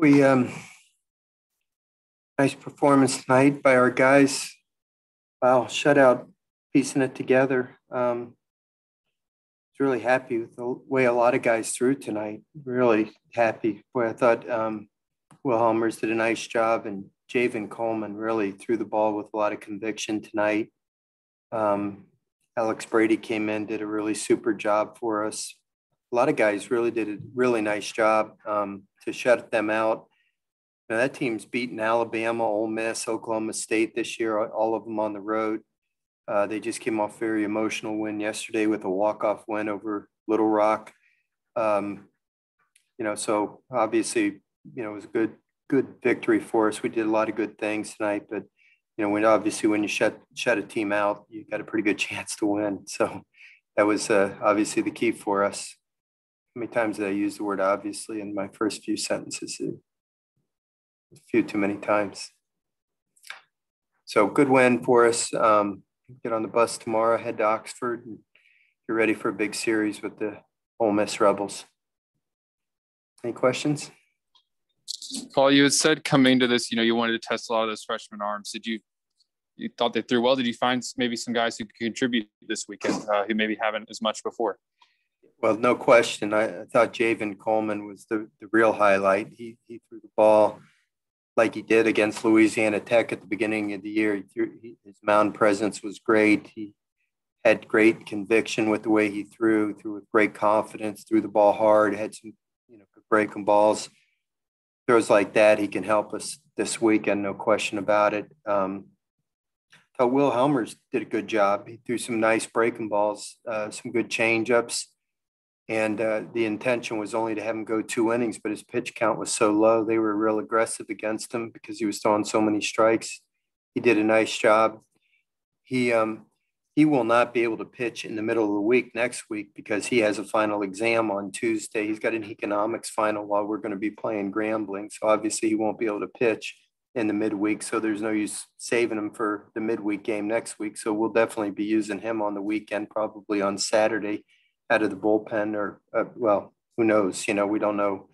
We um, nice performance tonight by our guys. Wow, shutout, piecing it together. Um, was really happy with the way a lot of guys threw tonight. Really happy. Boy, I thought um, Will Hellmers did a nice job, and Javen Coleman really threw the ball with a lot of conviction tonight. Um, Alex Brady came in, did a really super job for us. A lot of guys really did a really nice job um, to shut them out. Now, that team's beaten Alabama, Ole Miss, Oklahoma State this year, all of them on the road. Uh, they just came off very emotional win yesterday with a walk-off win over Little Rock. Um, you know, so obviously, you know, it was a good, good victory for us. We did a lot of good things tonight, but you know, when obviously when you shut shut a team out, you got a pretty good chance to win. So that was uh, obviously the key for us. How many times did I use the word obviously in my first few sentences? A few too many times. So good win for us. Um, get on the bus tomorrow, head to Oxford, and get ready for a big series with the Ole Miss Rebels. Any questions? Paul, you had said coming to this, you know, you wanted to test a lot of those freshman arms. Did you you thought they threw well? Did you find maybe some guys who could contribute this weekend uh, who maybe haven't as much before? Well, no question. I, I thought Javen Coleman was the, the real highlight. He, he threw the ball like he did against Louisiana Tech at the beginning of the year. He threw, he, his mound presence was great. He had great conviction with the way he threw, threw with great confidence, threw the ball hard, had some you know breaking balls. Throws like that, he can help us this weekend, no question about it. Um, thought Will Hellmers did a good job. He threw some nice breaking balls, uh, some good change ups. And uh, the intention was only to have him go two innings, but his pitch count was so low. They were real aggressive against him because he was throwing so many strikes. He did a nice job. He um, he will not be able to pitch in the middle of the week next week because he has a final exam on Tuesday. He's got an economics final while we're going to be playing Grambling. So obviously he won't be able to pitch in the midweek. So there's no use saving him for the midweek game next week. So we'll definitely be using him on the weekend, probably on Saturday out of the bullpen or, uh, well, who knows? You know, we don't know,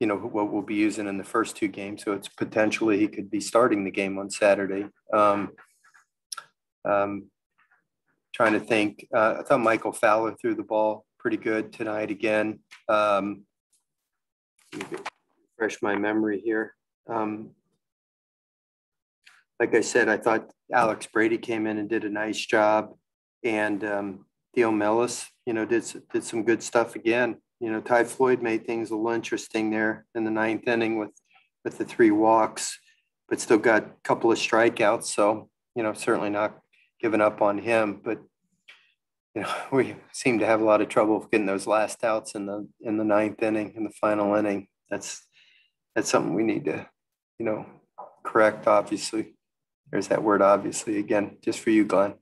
you know, what we'll be using in the first two games. So it's potentially he could be starting the game on Saturday. Um, um, trying to think, uh, I thought Michael Fowler threw the ball pretty good tonight again. Um, refresh my memory here. Um, like I said, I thought Alex Brady came in and did a nice job, and um, Theo Millas, you know, did did some good stuff again. You know, Ty Floyd made things a little interesting there in the ninth inning with with the three walks, but still got a couple of strikeouts. So you know, certainly not giving up on him. But you know, we seem to have a lot of trouble getting those last outs in the in the ninth inning, in the final inning. That's that's something we need to, you know, correct. Obviously, there's that word. Obviously, again, just for you, Glenn.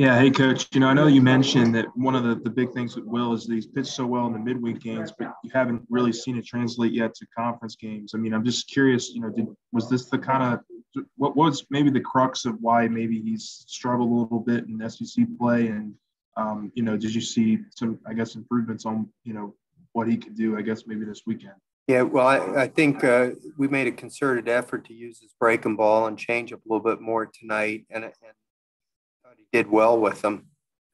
Yeah, hey coach. You know, I know you mentioned that one of the, the big things with Will is that he's pitched so well in the midweek games, but you haven't really seen it translate yet to conference games. I mean, I'm just curious, you know, did was this the kind of what was maybe the crux of why maybe he's struggled a little bit in SEC play? And um, you know, did you see some I guess improvements on, you know, what he could do, I guess maybe this weekend? Yeah, well, I, I think uh, we made a concerted effort to use his breaking ball and change up a little bit more tonight, and, and did well with them.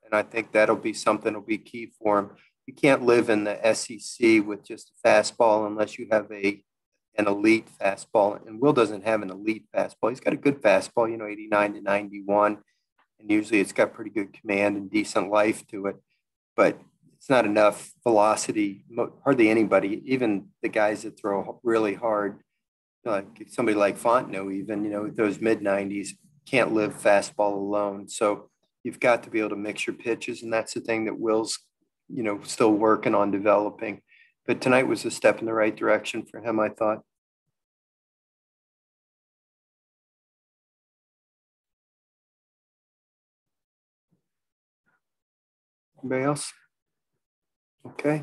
And I think that'll be something that'll be key for him. You can't live in the SEC with just a fastball unless you have a an elite fastball. And Will doesn't have an elite fastball. He's got a good fastball, you know, 89 to 91. And usually it's got pretty good command and decent life to it. But it's not enough velocity. Hardly anybody, even the guys that throw really hard, like somebody like Fontenot, even, you know, those mid 90s, can't live fastball alone. So you've got to be able to mix your pitches, and that's the thing that Will's, you know, still working on developing. But tonight was a step in the right direction for him, I thought. Anybody else? Okay.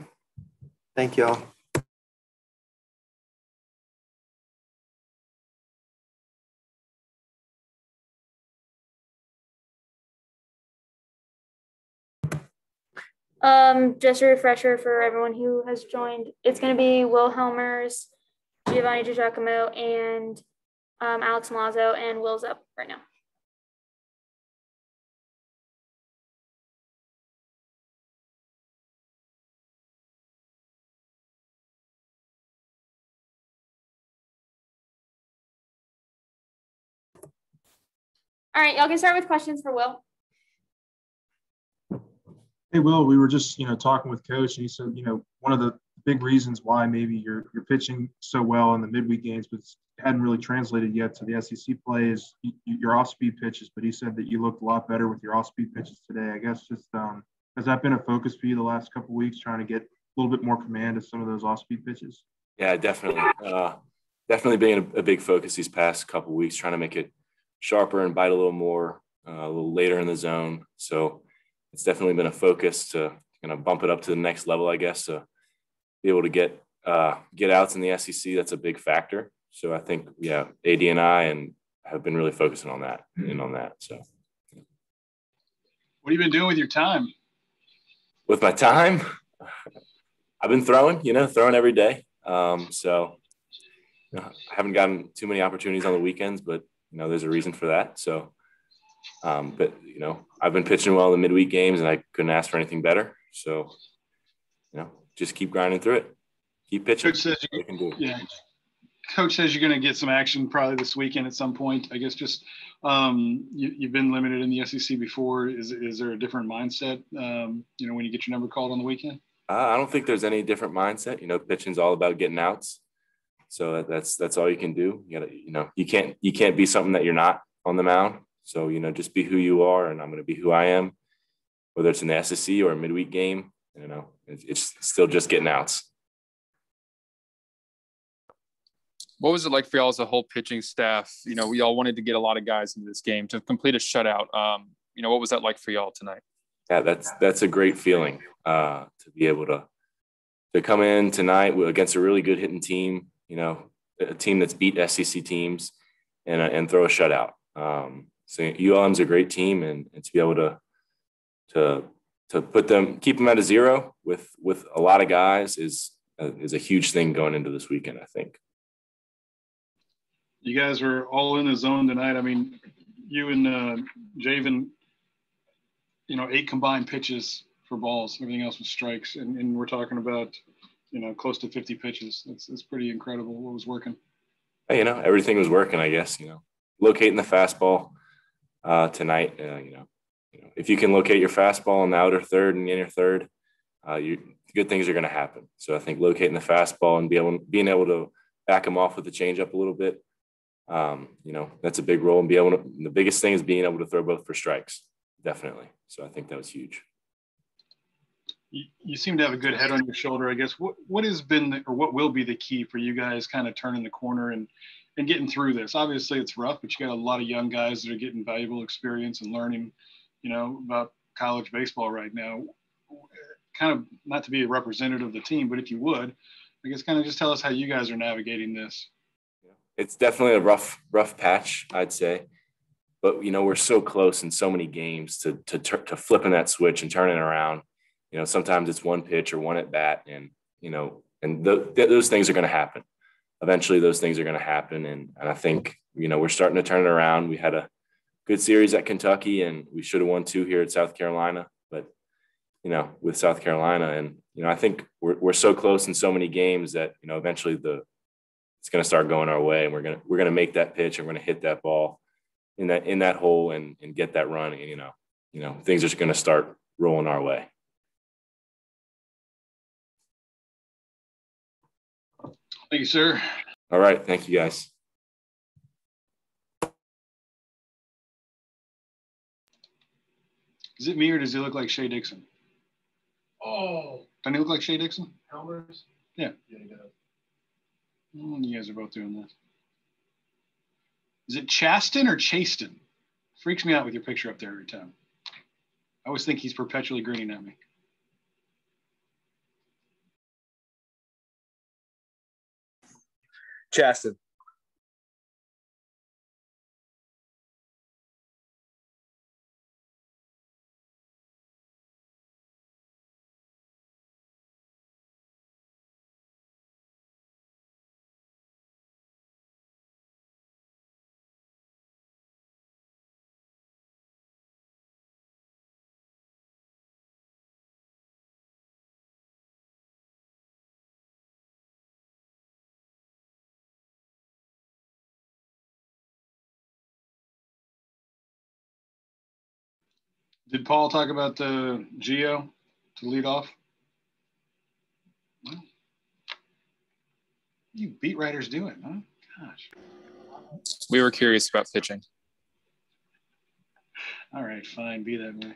Thank you all. Um, just a refresher for everyone who has joined. It's going to be Will Hellmers, Giovanni DiGiacomo, and um, Alex Milazzo, and Will's up right now. All right, y'all can start with questions for Will. Hey, Will, we were just, you know, talking with coach and he said, you know, one of the big reasons why maybe you're, you're pitching so well in the midweek games, but hadn't really translated yet to the SEC play is your off-speed pitches, but he said that you looked a lot better with your off-speed pitches today. I guess just um, has that been a focus for you the last couple weeks, trying to get a little bit more command of some of those off-speed pitches? Yeah, definitely. Uh, definitely being a, a, big focus these past couple weeks, trying to make it sharper and bite a little more, uh, a little later in the zone. So it's definitely been a focus to kind of bump it up to the next level, I guess, to be able to get uh, get outs in the SEC. That's a big factor. So I think, yeah, AD and I and have been really focusing on that and on that. So, what have you been doing with your time? With my time, I've been throwing. You know, throwing every day. Um, so you know, I haven't gotten too many opportunities on the weekends, but you know, there's a reason for that. So, um, but you know, I've been pitching well in the midweek games, and I couldn't ask for anything better. So, you know, just keep grinding through it, keep pitching. Coach says you, can do. Yeah, coach says you're going to get some action probably this weekend at some point. I guess just um, you, have been limited in the SEC before. Is is there a different mindset? Um, you know, when you get your number called on the weekend. Uh, I don't think there's any different mindset. You know, pitching's all about getting outs. So that's that's all you can do. You gotta, you know, you can't you can't be something that you're not on the mound. So you know, just be who you are, and I'm going to be who I am, whether it's an SEC or a midweek game. You know, it's still just getting outs. What was it like for y'all as a whole pitching staff? You know, we all wanted to get a lot of guys into this game to complete a shutout. Um, you know, what was that like for y'all tonight? Yeah, that's that's a great feeling uh, to be able to to come in tonight against a really good hitting team you know, a team that's beat SEC teams and, uh, and throw a shutout. Um, so ULM's a great team, and, and, to be able to to to put them keep them at a zero with with a lot of guys is uh, is a huge thing going into this weekend. I think. You guys were all in the zone tonight. I mean, you and uh, Javen, you know, eight combined pitches for balls. Everything else was strikes, and, and we're talking about you know, close to 50 pitches. That's, that's pretty incredible what was working. Hey, You know, everything was working, I guess, you know, locating the fastball uh, tonight, uh, you know, you know, if you can locate your fastball in the outer third and inner third, uh, you good things are going to happen. So I think locating the fastball and be able, being able to back them off with the changeup a little bit, um, you know, that's a big role. And be able to, the biggest thing is being able to throw both for strikes, definitely. So I think that was huge you, you seem to have a good head on your shoulder. I guess what what has been the, or what will be the key for you guys kind of turning the corner and and getting through this? Obviously, it's rough, but you got a lot of young guys that are getting valuable experience and learning, you know, about college baseball right now. Kind of not to be a representative of the team, but if you would, I guess kind of just tell us how you guys are navigating this. It's definitely a rough rough patch, I'd say but you know we're so close in so many games to to to flipping that switch and turning around you know, sometimes it's one pitch or one at bat, and you know, and th- those things are going to happen. Eventually, those things are going to happen, and and I think you know we're starting to turn it around. We had a good series at Kentucky, and we should have won two here at South Carolina, but you know, with South Carolina, and you know, I think we're we're so close in so many games that you know eventually the it's going to start going our way, and we're gonna we're gonna make that pitch, and we're gonna hit that ball in that in that hole and and get that run, and you know, you know, things are just going to start rolling our way. Thank you, sir. All right. Thank you, guys. Is it me or does he look like Shea Dixon? Oh. Doesn't he look like Shea Dixon? Hellmers? Yeah. Yeah, he does. Oh, you guys are both doing this. Is it Chaston or Chaston? Freaks me out with your picture up there every time. I always think he's perpetually grinning at me. Chaston Did Paul talk about uh, the Geo to lead off? you beat writers doing, huh? Gosh. We were curious about pitching. All right, fine. Be that way.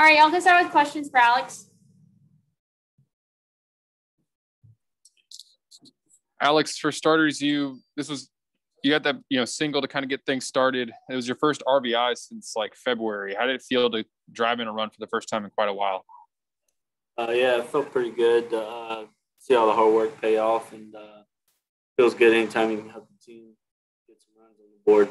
All right, y'all can start with questions for Alex. Alex, for starters, you this was you got that you know single to kind of get things started. It was your first RBI since like February. How did it feel to drive in a run for the first time in quite a while? Uh, yeah, it felt pretty good. Uh, see all the hard work pay off, and uh, feels good anytime you can help the team get some runs on the board.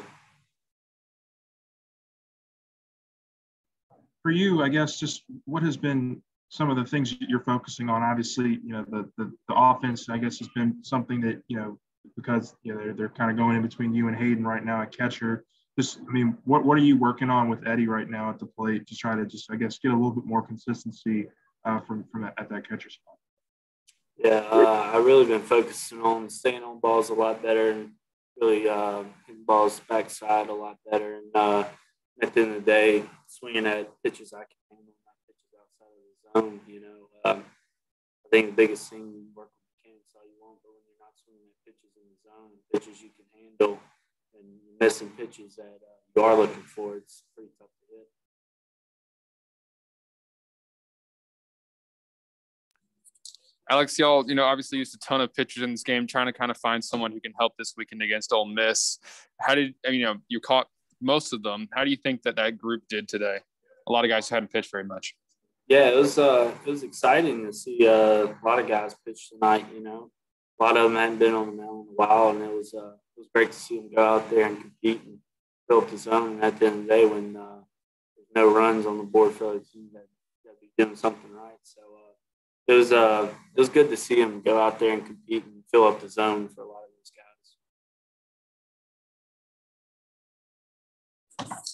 For you, I guess, just what has been some of the things you're focusing on? Obviously, you know, the, the, the offense, I guess, has been something that, you know, because, you know, they're, they're kind of going in between you and Hayden right now at catcher. Just, I mean, what, what are you working on with Eddie right now at the plate to try to just, I guess, get a little bit more consistency uh, from, from that, at that catcher spot? Yeah, uh, I've really been focusing on staying on balls a lot better and really uh, hitting balls backside a lot better. And uh, at the end of the day, swinging at pitches I can handle, not pitches outside of the zone. You know, um, I think the biggest thing you work with mechanics all you want, but when you're not swinging at pitches in the zone, pitches you can handle, and missing pitches that uh, you are looking for, it's pretty tough to hit. Alex, y'all, you know, obviously used a ton of pitchers in this game, trying to kind of find someone who can help this weekend against Ole Miss. How did you know you caught most of them. How do you think that that group did today? A lot of guys hadn't pitched very much. Yeah, it was uh, it was exciting to see uh, a lot of guys pitch tonight. You know, a lot of them hadn't been on the mound in a while, and it was uh, it was great to see them go out there and compete and fill up the zone. And at the end of the day, when uh, there's no runs on the board for the team, that that be doing something right. So uh, it was uh, it was good to see them go out there and compete and fill up the zone for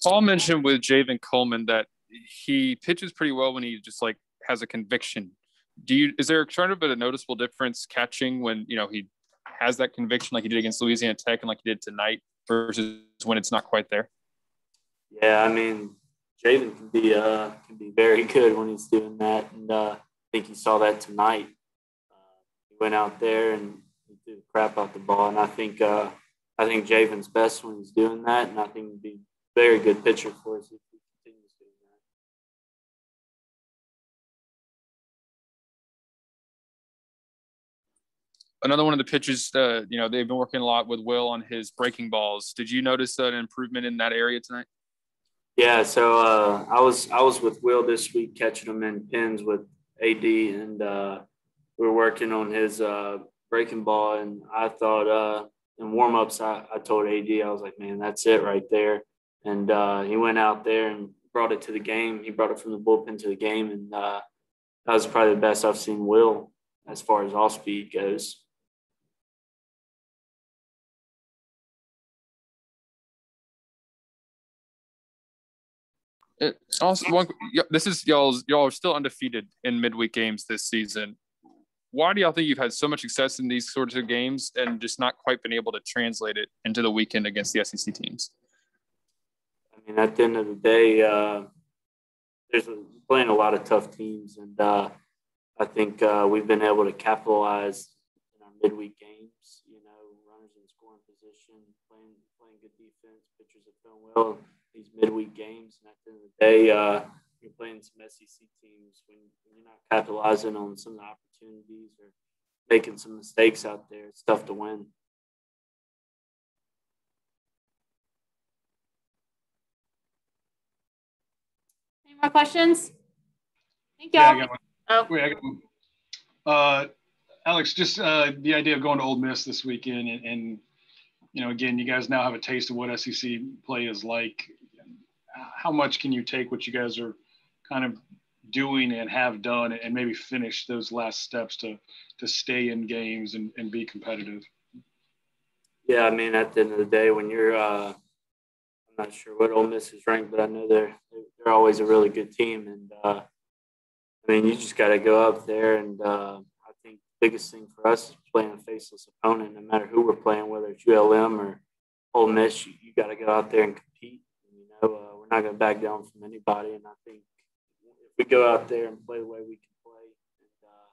Paul mentioned with Javen Coleman that he pitches pretty well when he just like has a conviction. Do you is there sort of a noticeable difference catching when you know he has that conviction like he did against Louisiana Tech and like he did tonight versus when it's not quite there? Yeah, I mean, Javen can be uh can be very good when he's doing that, and uh, I think you saw that tonight. Uh, he went out there and he threw the crap out the ball, and I think uh, I think Javen's best when he's doing that, and I think he'd be very good pitcher for us if he continues doing that. Another one of the pitches, uh, you know, they've been working a lot with Will on his breaking balls. Did you notice an improvement in that area tonight? Yeah, so uh, I was I was with Will this week catching him in pins with AD, and uh, we were working on his uh, breaking ball. And I thought uh, in warm ups, I, I told AD I was like, man, that's it right there. And uh, he went out there and brought it to the game. He brought it from the bullpen to the game, and uh, that was probably the best I've seen Will as far as all speed goes. It also, one, this is y'all. Y'all are still undefeated in midweek games this season. Why do y'all think you've had so much success in these sorts of games and just not quite been able to translate it into the weekend against the SEC teams? Mean, at the end of the day, uh, there's a, playing a lot of tough teams, and uh, I think uh, we've been able to capitalize in our midweek games. You know, runners in scoring position, playing playing good defense, pitchers have done well these midweek games. And at the end of the day, uh, you're playing some SEC teams when, when, you're not capitalizing on some of the opportunities or making some mistakes out there. It's tough to win. Any more questions? Thank you. Yeah, I got one. Oh. Wait, I got one. Uh, Alex, just uh, the idea of going to Ole Miss this weekend, and, and you know, again, you guys now have a taste of what SEC play is like. How much can you take what you guys are kind of doing and have done, and maybe finish those last steps to to stay in games and, and be competitive? Yeah, I mean, at the end of the day, when you're, uh, I'm not sure what Ole Miss is ranked, but I know they're they're always a really good team, and uh, I mean, you just got to go up there, and uh, I think the biggest thing for us is playing a faceless opponent, no matter who we're playing, whether it's ULM or Ole Miss. You, you got to go out there and compete. And, you know, uh, we're not going to back down from anybody, and I think if we go out there and play the way we can play, and uh,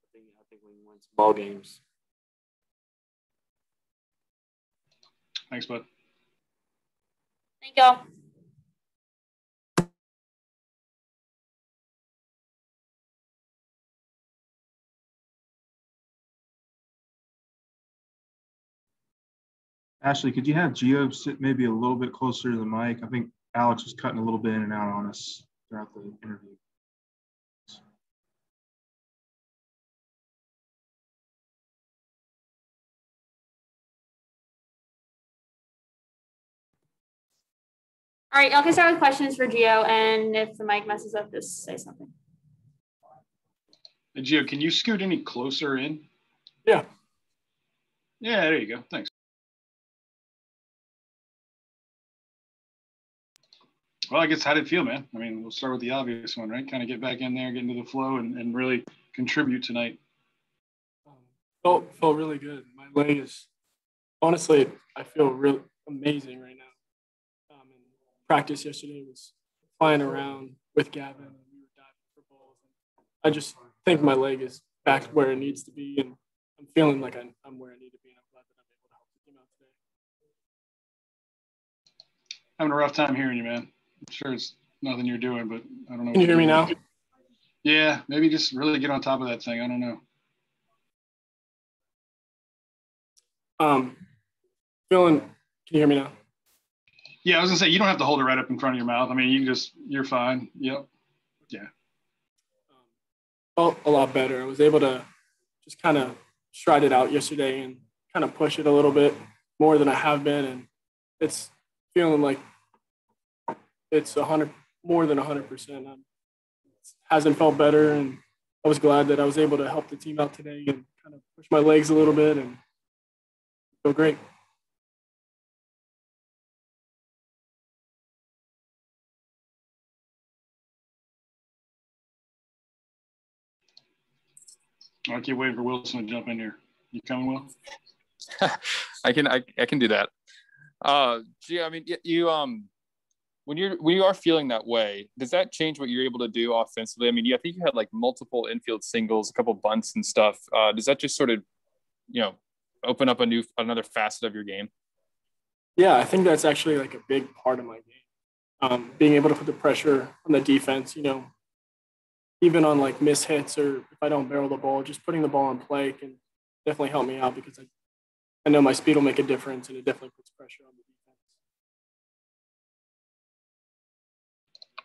I think I think we can win some ball games. Thanks, bud. Thank y'all. Ashley, could you have Geo sit maybe a little bit closer to the mic? I think Alex was cutting a little bit in and out on us throughout the interview. All right, y'all can start with questions for Geo, and if the mic messes up, just say something. Hey, Gio, can you scoot any closer in? Yeah. Yeah, there you go. Thanks. Well, I guess how did it feel, man? I mean, we'll start with the obvious one, right? Kind of get back in there, get into the flow, and, and really contribute tonight. Um, felt felt really good. My leg is honestly, I feel really amazing right now. Practice yesterday was flying around with Gavin, and we were diving for balls. I just think my leg is back where it needs to be, and I'm feeling like I'm, I'm where I need to be. And I'm glad that I'm able to help the team out today. Having a rough time hearing you, man. I'm sure it's nothing you're doing, but I don't know. Can you hear me now? Yeah, maybe just really get on top of that thing. I don't know. Um, feeling. Can you hear me now? Yeah, I was gonna say you don't have to hold it right up in front of your mouth. I mean, you can just you're fine. Yep. Yeah. Um, felt a lot better. I was able to just kind of stride it out yesterday and kind of push it a little bit more than I have been, and it's feeling like it's a hundred more than a hundred percent. It hasn't felt better, and I was glad that I was able to help the team out today and kind of push my legs a little bit and feel great. I keep waiting for Wilson to jump in here. You coming, Will? I can I, I can do that. Uh, gee, I mean, you um, when you're when you are feeling that way, does that change what you're able to do offensively? I mean, I think you had like multiple infield singles, a couple bunts and stuff. Uh, does that just sort of, you know, open up a new another facet of your game? Yeah, I think that's actually like a big part of my game. Um, being able to put the pressure on the defense, you know, even on like miss hits or if I don't barrel the ball, just putting the ball in play can definitely help me out because I, I know my speed will make a difference and it definitely puts pressure on the defense.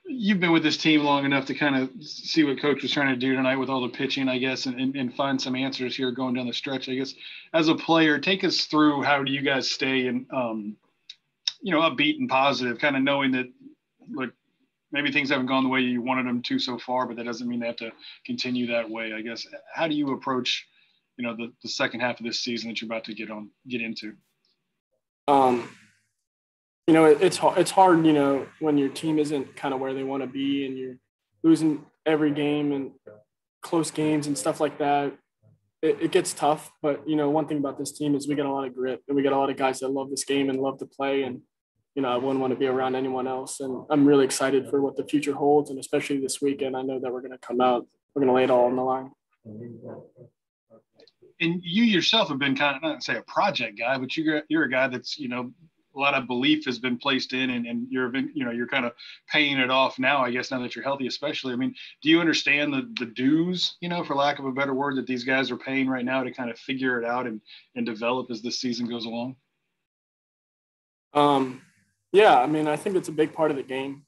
You've been with this team long enough to kind of see what coach was trying to do tonight with all the pitching, I guess, and, and, and find some answers here going down the stretch. I guess as a player, take us through how do you guys stay and um, you know upbeat and positive, kind of knowing that like maybe things haven't gone the way you wanted them to so far, but that doesn't mean they have to continue that way. I guess. How do you approach, you know, the, the second half of this season that you're about to get on get into? Um, you know, it, it's. It's hard, you know, when your team isn't kind of where they want to be and you're losing every game and close games and stuff like that. It, it gets tough, but you know, one thing about this team is we got a lot of grit and we got a lot of guys that love this game and love to play and you know, I wouldn't want to be around anyone else. And I'm really excited for what the future holds. And especially this weekend, I know that we're going to come out, we're going to lay it all on the line. And you yourself have been kind of not say a project guy, but you're you're a guy that's you know a lot of belief has been placed in, and, and you're you know you're kind of paying it off now. I guess now that you're healthy, especially. I mean, do you understand the the dues, you know, for lack of a better word, that these guys are paying right now to kind of figure it out and and develop as this season goes along? Um, yeah, I mean, I think it's a big part of the game.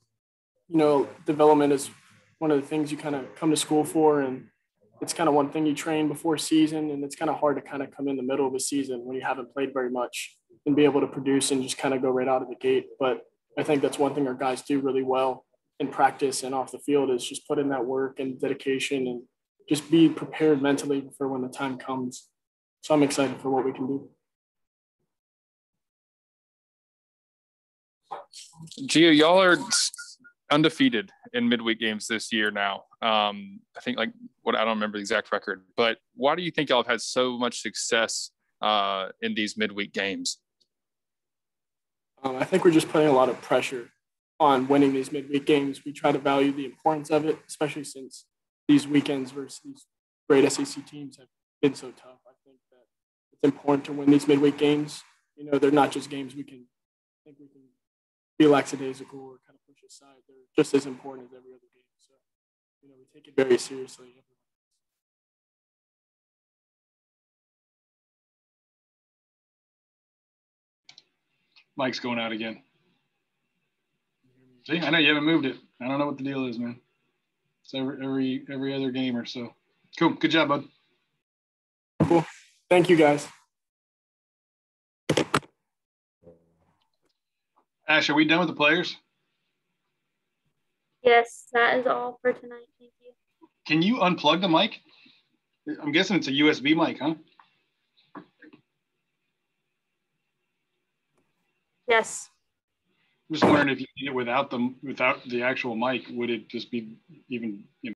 You know, development is one of the things you kind of come to school for, and it's kind of one thing you train before season, and it's kind of hard to kind of come in the middle of a season when you haven't played very much and be able to produce and just kind of go right out of the gate. But I think that's one thing our guys do really well in practice and off the field is just put in that work and dedication and just be prepared mentally for when the time comes. So I'm excited for what we can do. Gio, y'all are undefeated in midweek games this year now. Um, I think like what I don't remember the exact record, but why do you think y'all have had so much success uh, in these midweek games? Um, I think we're just putting a lot of pressure on winning these midweek games. We try to value the importance of it, especially since these weekends versus these great SEC teams have been so tough. I think that it's important to win these midweek games. You know, they're not just games we can think we can be lackadaisical or kind of push aside. They're just as important as every other game. So, you know, we take it very seriously. Mike's going out again. See, I know you haven't moved it. I don't know what the deal is, man. It's every every every other gamer. So cool. Good job, bud. Cool. Thank you guys. Ash, are we done with the players? Yes, that is all for tonight. Thank you. Can you unplug the mic? I'm guessing it's a USB mic, huh? Yes. I'm just wondering if you did it without the without the actual mic, would it just be even you know,